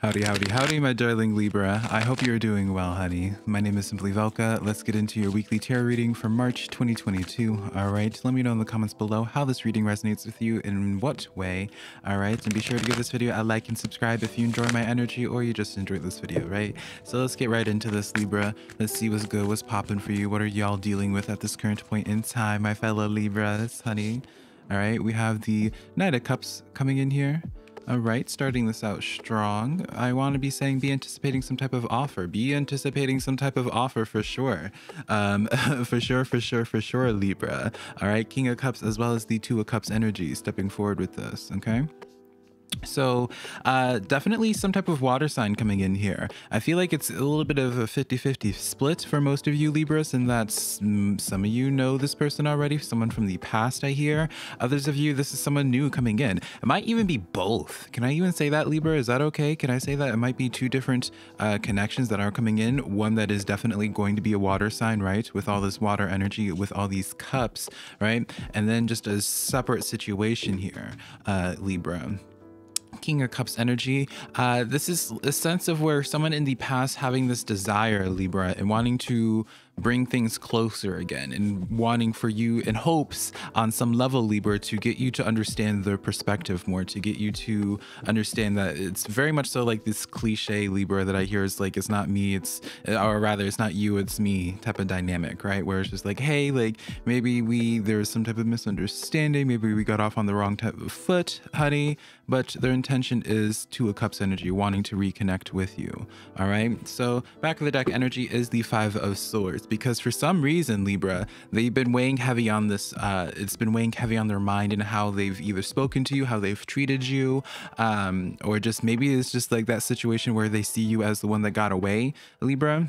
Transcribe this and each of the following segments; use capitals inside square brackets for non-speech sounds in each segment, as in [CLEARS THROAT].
Howdy, howdy, howdy, my darling Libra. I hope you're doing well, honey. My name is Simply Velca. Let's get into your weekly tarot reading for March 2022. All right, let me know in the comments below how this reading resonates with you in what way. All right, and be sure to give this video a like and subscribe if you enjoy my energy or you just enjoyed this video, right? So let's get right into this, Libra. Let's see what's good, what's popping for you. What are y'all dealing with at this current point in time, my fellow Libras, honey? All right, we have the Knight of Cups coming in here. All right, starting this out strong. I want to be saying be anticipating some type of offer. Be anticipating some type of offer for sure. Um, [LAUGHS] for sure, for sure, for sure, Libra. All right, King of Cups as well as the Two of Cups energy stepping forward with this, okay? So uh, definitely some type of water sign coming in here. I feel like it's a little bit of a 50-50 split for most of you Libras and that's mm, some of you know this person already, someone from the past I hear. Others of you, this is someone new coming in. It might even be both. Can I even say that Libra? Is that okay? Can I say that it might be two different uh, connections that are coming in? One that is definitely going to be a water sign, right? With all this water energy, with all these cups, right? And then just a separate situation here, uh, Libra. King of Cups energy. Uh, this is a sense of where someone in the past having this desire, Libra, and wanting to bring things closer again and wanting for you in hopes on some level libra to get you to understand their perspective more to get you to understand that it's very much so like this cliche libra that i hear is like it's not me it's or rather it's not you it's me type of dynamic right? Where it's just like hey like maybe we there's some type of misunderstanding maybe we got off on the wrong type of foot honey but their intention is two of cups energy wanting to reconnect with you all right? So back of the deck energy is the five of swords because for some reason libra they've been weighing heavy on this uh, it's been weighing heavy on their mind and how they've either spoken to you how they've treated you um, or just maybe it's just like that situation where they see you as the one that got away libra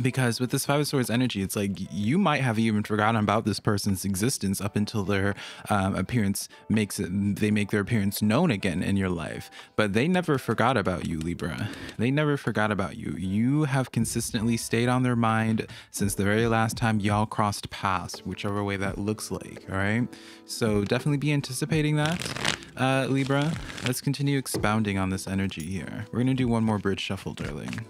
because with this five of swords energy it's like you might have even forgotten about this person's existence up until their um, appearance makes it they make their appearance known again in your life. But they never forgot about you libra. They never forgot about you. You have consistently stayed on their mind since the very last time y'all crossed paths whichever way that looks like all right? So definitely be anticipating that. Uh, libra let's continue expounding on this energy here. We're gonna do one more bridge shuffle darling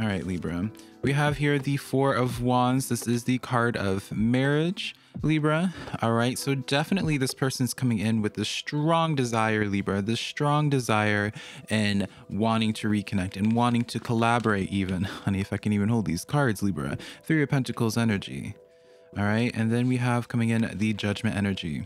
All right, Libra. We have here the Four of Wands. This is the card of marriage, Libra. All right, so definitely this person's coming in with this strong desire, Libra, this strong desire and wanting to reconnect and wanting to collaborate even. [LAUGHS] Honey, if I can even hold these cards, Libra. Three of Pentacles energy. All right, and then we have coming in the Judgment energy.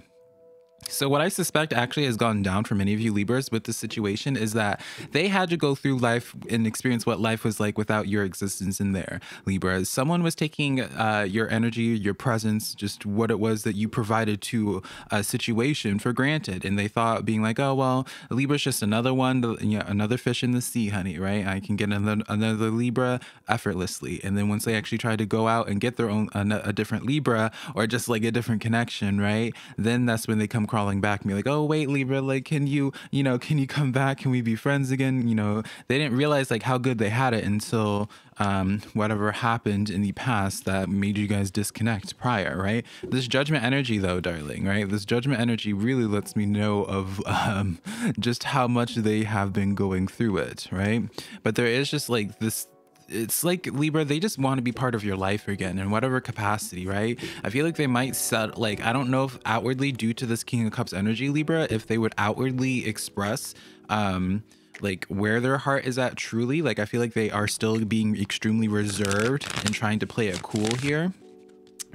So what I suspect actually has gone down for many of you Libras with this situation is that they had to go through life and experience what life was like without your existence in there, Libras. Someone was taking uh, your energy, your presence, just what it was that you provided to a situation for granted. And they thought being like, oh, well, Libra's just another one, you know, another fish in the sea, honey, right? I can get another, another Libra effortlessly. And then once they actually try to go out and get their own, a, a different Libra or just like a different connection, right? Then that's when they come crawling back be like, oh, wait, Libra, like, can you, you know, can you come back? Can we be friends again? You know, they didn't realize like how good they had it until um, whatever happened in the past that made you guys disconnect prior, right? This judgment energy, though, darling, right? This judgment energy really lets me know of [LAUGHS] um, just how much they have been going through it, right? But there is just like this it's like Libra, they just want to be part of your life again in whatever capacity, right? I feel like they might set, like, I don't know if outwardly, due to this King of Cups energy, Libra, if they would outwardly express, um, like where their heart is at truly. Like, I feel like they are still being extremely reserved and trying to play it cool here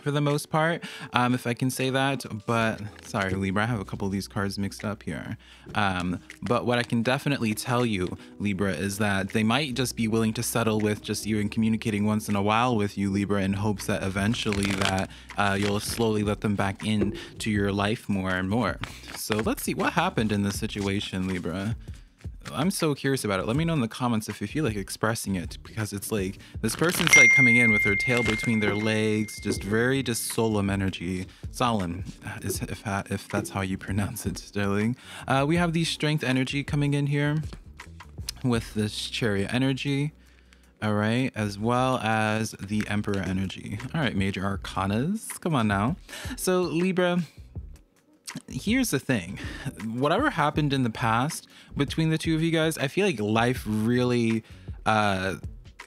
for the most part, um, if I can say that. But sorry, Libra, I have a couple of these cards mixed up here. Um, but what I can definitely tell you, Libra, is that they might just be willing to settle with just you and communicating once in a while with you, Libra, in hopes that eventually that uh, you'll slowly let them back in to your life more and more. So let's see what happened in this situation, Libra. I'm so curious about it. Let me know in the comments if you feel like expressing it because it's like this person's like coming in with their tail between their legs, just very just solemn energy. Solemn is if if that's how you pronounce it, Sterling. Uh, we have the strength energy coming in here with this chariot energy. All right, as well as the emperor energy. All right, major arcanas. Come on now. So Libra, here's the thing. Whatever happened in the past between the two of you guys i feel like life really uh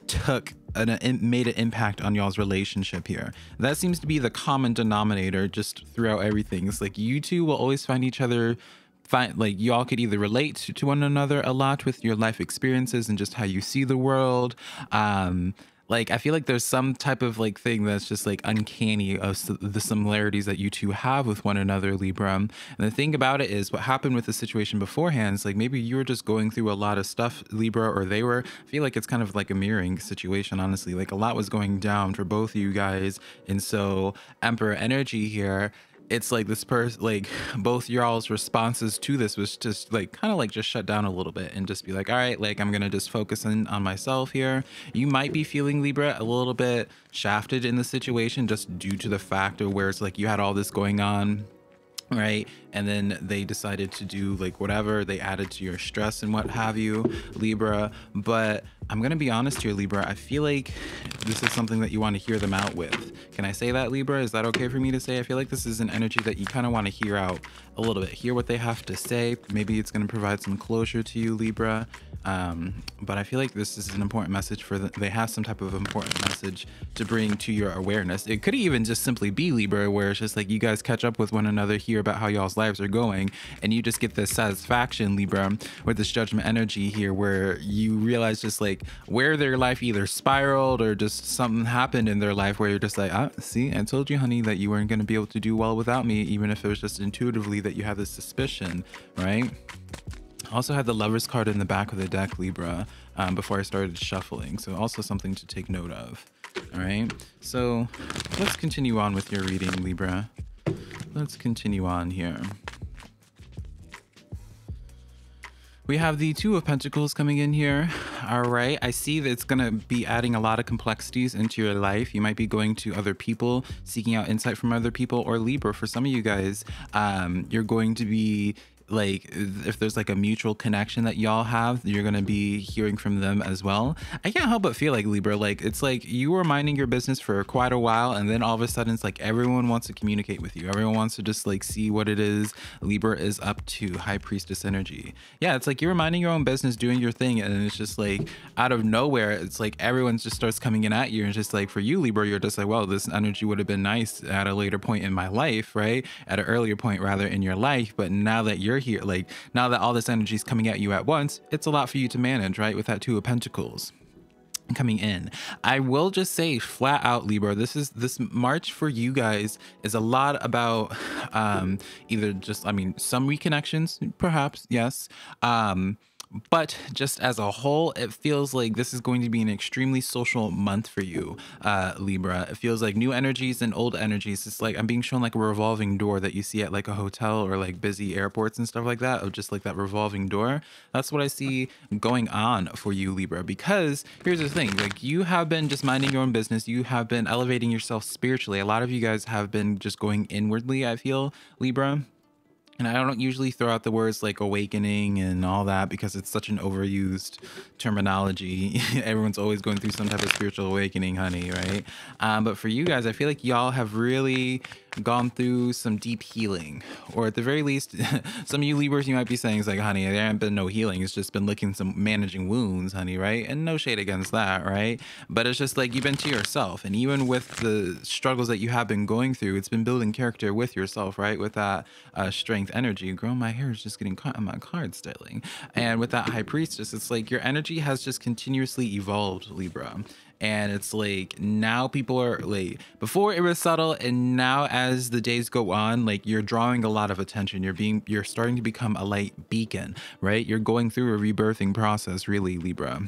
took an it made an impact on y'all's relationship here. That seems to be the common denominator just throughout everything. It's like you two will always find each other find like y'all could either relate to, to one another a lot with your life experiences and just how you see the world um like I feel like there's some type of like thing that's just like uncanny of the similarities that you two have with one another, Libra. And the thing about it is, what happened with the situation beforehand is like maybe you were just going through a lot of stuff, Libra, or they were. I feel like it's kind of like a mirroring situation, honestly. Like a lot was going down for both of you guys, and so Emperor energy here it's like this person like both y'all's responses to this was just like kind of like just shut down a little bit and just be like all right like i'm gonna just focus in on myself here. You might be feeling libra a little bit shafted in the situation just due to the fact of where it's like you had all this going on right? And then they decided to do like whatever they added to your stress and what have you libra. But i'm gonna be honest here libra i feel like this is something that you want to hear them out with. Can i say that libra? Is that okay for me to say? I feel like this is an energy that you kind of want to hear out a little bit hear what they have to say. Maybe it's to provide some closure to you libra um, but i feel like this is an important message for the, they have some type of important message to bring to your awareness. It could even just simply be libra where it's just like you guys catch up with one another hear about how y'all's lives are going and you just get this satisfaction libra with this judgment energy here where you realize just like where their life either spiraled or just something happened in their life where you're just like ah see i told you honey that you weren't going to be able to do well without me even if it was just intuitively that you had this suspicion right? Also had the lovers card in the back of the deck libra um, before i started shuffling so also something to take note of all right? So let's continue on with your reading libra. Let's continue on here. We have the Two of Pentacles coming in here. All right. I see that it's going to be adding a lot of complexities into your life. You might be going to other people, seeking out insight from other people, or Libra. For some of you guys, um, you're going to be like if there's like a mutual connection that y'all have you're gonna be hearing from them as well. I can't help but feel like libra like it's like you were minding your business for quite a while and then all of a sudden it's like everyone wants to communicate with you. Everyone wants to just like see what it is libra is up to high priestess energy. Yeah it's like you're minding your own business doing your thing and it's just like out of nowhere it's like everyone just starts coming in at you and just like for you libra you're just like well this energy would have been nice at a later point in my life right? At an earlier point rather in your life. But now that you're you're here. Like now that all this energy is coming at you at once, it's a lot for you to manage, right? With that Two of Pentacles coming in. I will just say flat out Libra, this is this March for you guys is a lot about um either just I mean some reconnections perhaps, yes. Um but just as a whole, it feels like this is going to be an extremely social month for you, uh, Libra. It feels like new energies and old energies. It's like I'm being shown like a revolving door that you see at like a hotel or like busy airports and stuff like that, of just like that revolving door. That's what I see going on for you, Libra. Because here's the thing like you have been just minding your own business, you have been elevating yourself spiritually. A lot of you guys have been just going inwardly, I feel, Libra and I don't usually throw out the words like awakening and all that because it's such an overused terminology. [LAUGHS] Everyone's always going through some type of spiritual awakening, honey, right? Um, but for you guys, I feel like y'all have really gone through some deep healing, or at the very least, [LAUGHS] some of you Libras, you might be saying, "It's like, honey, there haven't been no healing. It's just been licking some managing wounds, honey, right?" And no shade against that, right? But it's just like you've been to yourself, and even with the struggles that you have been going through, it's been building character with yourself, right? With that uh, strength energy. Girl, my hair is just getting caught in my card styling, and with that High Priestess, it's like your energy has just continuously evolved, Libra and it's like now people are like before it was subtle and now as the days go on like you're drawing a lot of attention. You're being you're starting to become a light beacon right? You're going through a rebirthing process really libra.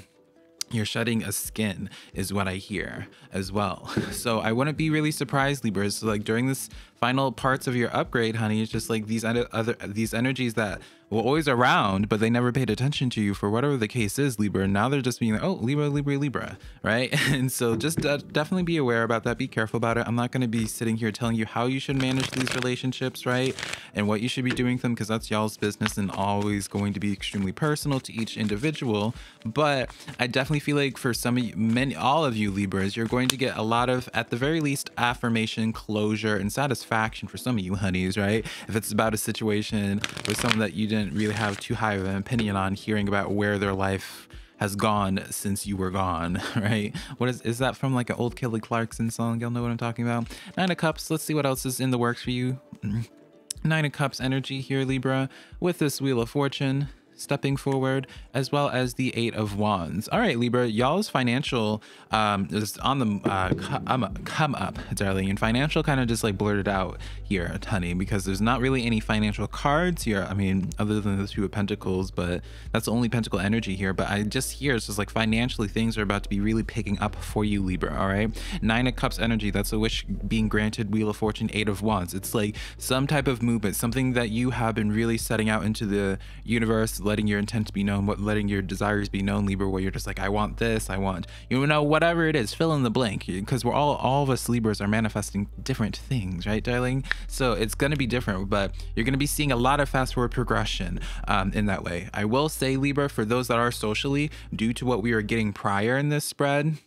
You're shedding a skin is what i hear as well. [LAUGHS] So i wouldn't be really surprised libras so like during this final parts of your upgrade honey it's just like these other these energies that were always around, but they never paid attention to you for whatever the case is, Libra. Now they're just being like, oh, Libra, Libra, Libra, right? [LAUGHS] And so just uh, definitely be aware about that. Be careful about it. I'm not going to be sitting here telling you how you should manage these relationships, right? And what you should be doing them because that's y'all's business and always going to be extremely personal to each individual. But I definitely feel like for some of you, many, all of you Libras, you're going to get a lot of, at the very least, affirmation, closure, and satisfaction for some of you honeys, right? If it's about a situation with someone that you didn't really have too high of an opinion on, hearing about where their life has gone since you were gone, [LAUGHS] right? What is is that from like an old Kelly Clarkson song? Y'all know what I'm talking about. Nine of Cups. Let's see what else is in the works for you. [CLEARS THROAT] Nine of Cups energy here, Libra, with this Wheel of Fortune stepping forward, as well as the Eight of Wands. All right, Libra, y'all's financial um, is on the uh, come, come up, darling, and financial kind of just like blurted out here, honey, because there's not really any financial cards here. I mean, other than the Two of Pentacles, but that's the only Pentacle energy here. But I just hear it's just like financially things are about to be really picking up for you, Libra. All right, Nine of Cups energy. That's a wish being granted. Wheel of Fortune, Eight of Wands. It's like some type of movement, something that you have been really setting out into the universe letting your intent be known, what letting your desires be known, Libra, where you're just like, I want this, I want, you know, whatever it is, fill in the blank. Because we're all, all of us Libras are manifesting different things, right, darling? So it's going to be different, but you're going to be seeing a lot of fast forward progression um, in that way. I will say, Libra, for those that are socially, due to what we were getting prior in this spread,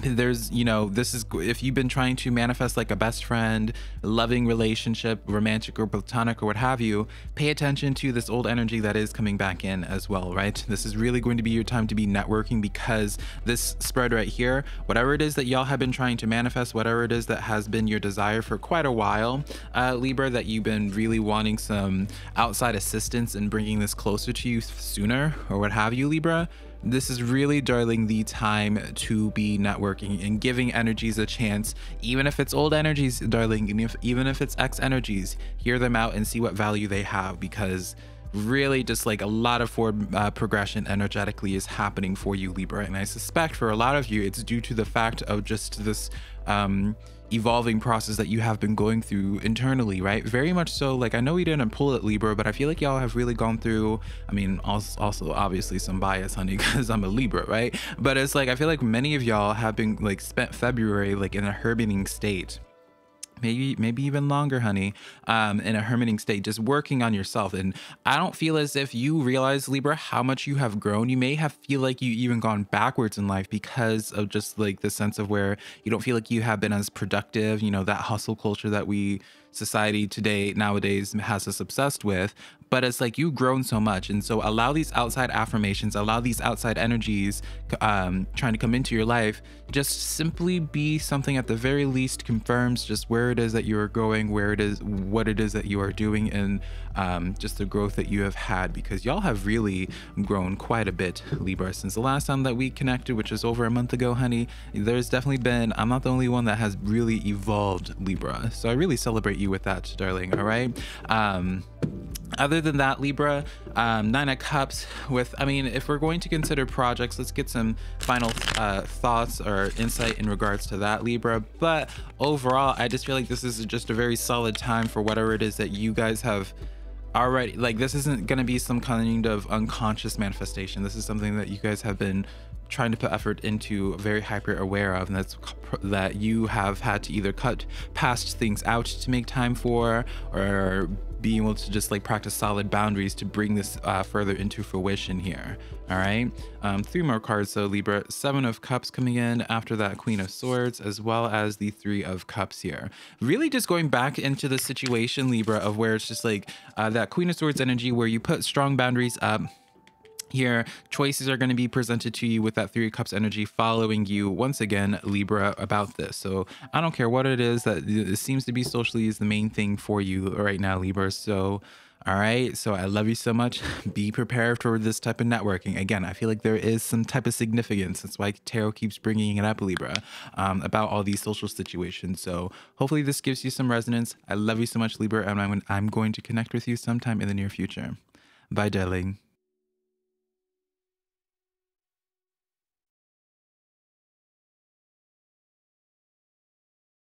there's you know this is if you've been trying to manifest like a best friend loving relationship romantic or platonic or what have you pay attention to this old energy that is coming back in as well right? This is really going to be your time to be networking because this spread right here whatever it is that y'all have been trying to manifest whatever it is that has been your desire for quite a while uh, libra that you've been really wanting some outside assistance in bringing this closer to you sooner or what have you libra this is really, darling, the time to be networking and giving energies a chance, even if it's old energies, darling, and if, even if it's X energies, hear them out and see what value they have because really just like a lot of forward uh, progression energetically is happening for you Libra and I suspect for a lot of you it's due to the fact of just this um evolving process that you have been going through internally, right? Very much so. Like, I know we didn't pull it Libra, but I feel like y'all have really gone through, I mean, also, also obviously some bias, honey, [LAUGHS] because I'm a Libra, right? But it's like, I feel like many of y'all have been like spent February like in a hermiting state maybe maybe even longer honey um in a hermiting state just working on yourself. And i don't feel as if you realize libra how much you have grown. You may have feel like you even gone backwards in life because of just like the sense of where you don't feel like you have been as productive. You know that hustle culture that we society today nowadays has us obsessed with but it's like you've grown so much. And so allow these outside affirmations allow these outside energies um, trying to come into your life. Just simply be something at the very least confirms just where it is that you are going where it is what it is that you are doing and um, just the growth that you have had because y'all have really grown quite a bit libra. Since the last time that we connected which was over a month ago honey there's definitely been i'm not the only one that has really evolved libra. So i really celebrate you with that darling all right? Um, other than that libra um, nine of cups with i mean if we're going to consider projects let's get some final uh, thoughts or insight in regards to that libra. But overall i just feel like this is just a very solid time for whatever it is that you guys have already like this isn't going to be some kind of unconscious manifestation. This is something that you guys have been trying to put effort into very hyper aware of and that's that you have had to either cut past things out to make time for or being able to just like practice solid boundaries to bring this uh, further into fruition here. All right. Um, three more cards. So Libra, seven of cups coming in after that queen of swords, as well as the three of cups here. Really just going back into the situation, Libra, of where it's just like uh, that queen of swords energy where you put strong boundaries up here, choices are going to be presented to you with that Three Cups energy following you once again, Libra, about this. So I don't care what it is that it seems to be socially is the main thing for you right now, Libra. So all right. So I love you so much. [LAUGHS] Be prepared for this type of networking. Again, I feel like there is some type of significance. That's why Tarot keeps bringing it up, Libra, um, about all these social situations. So hopefully this gives you some resonance. I love you so much, Libra, and I'm going to connect with you sometime in the near future. Bye, darling.